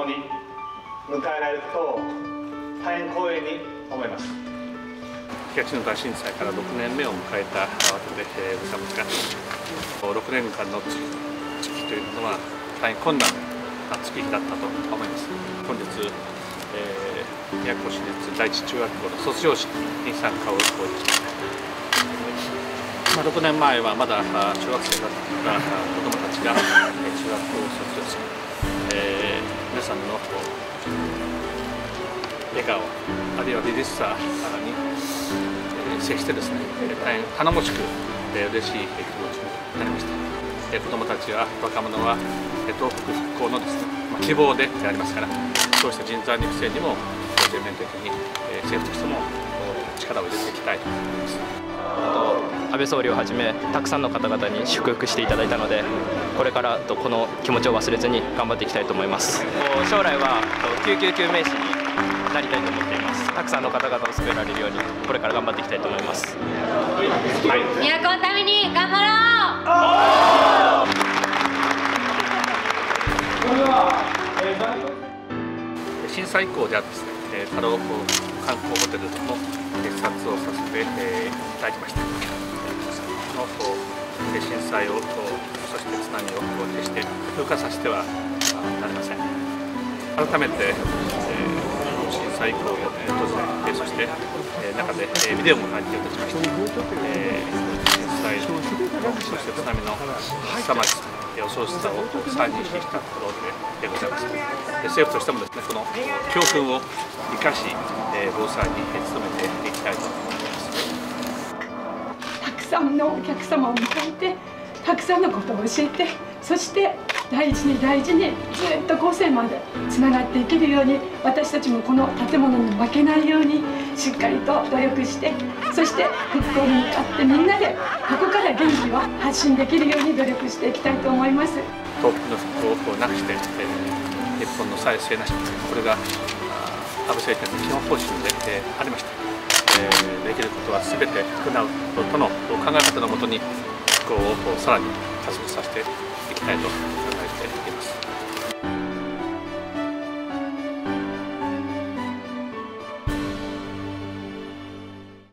迎えられることを大変光栄に思います。東日本大震災から6年目を迎えたわけでございますが6年間の月というのは大変困難な月日だったと思います。本日、えー、宮古市立第一中学校の卒業式に参加をいたしました。まあ、6年前はまだ中学生だった子どもたちが中学校を卒業し、えー、皆さんの笑顔あるいはリリースさに接してですね大変頼もしく嬉しい気持ちになりました子どもたちは若者は東北復興のですね、まあ、希望でありますからそうした人材育成にも全面的に政府としても力を入れていきたいと思います。安倍総理をはじめたくさんの方々に祝福していただいたのでこれからとこの気持ちを忘れずに頑張っていきたいと思います。将来は救急救命士になりたいと思っています。たくさんの方々を救えられるようにこれから頑張っていきたいと思います、はい、都のために頑張ろう。震災以降ではですね太郎観光ホテルの視察をさせていただきましたの震災をそして津波を決して風化させてはなりません。改めて、えー最高を、えー、当時えそして、えー、中で、えー、ビデオも配信いたしまして、えー、震災そして津波の凄まじさ恐ろしさを再認識したところでございます。で政府としてもですねこの教訓を生かし、えー、防災に努めていきたいと思いますたくさんのお客様を迎えてたくさんのことを教えてそして大事に大事にずっと後世までつながっていけるように私たちもこの建物に負けないようにしっかりと努力してそして復興に向かってみんなでここから元気を発信できるように努力していきたいと思います。東北の復興をなくして、え、日本の再生なしこれが安倍政権の基本方針で、ありました、えー、できることは全て行うとの考え方のもとに復興をさらに加速させていきたいと。思います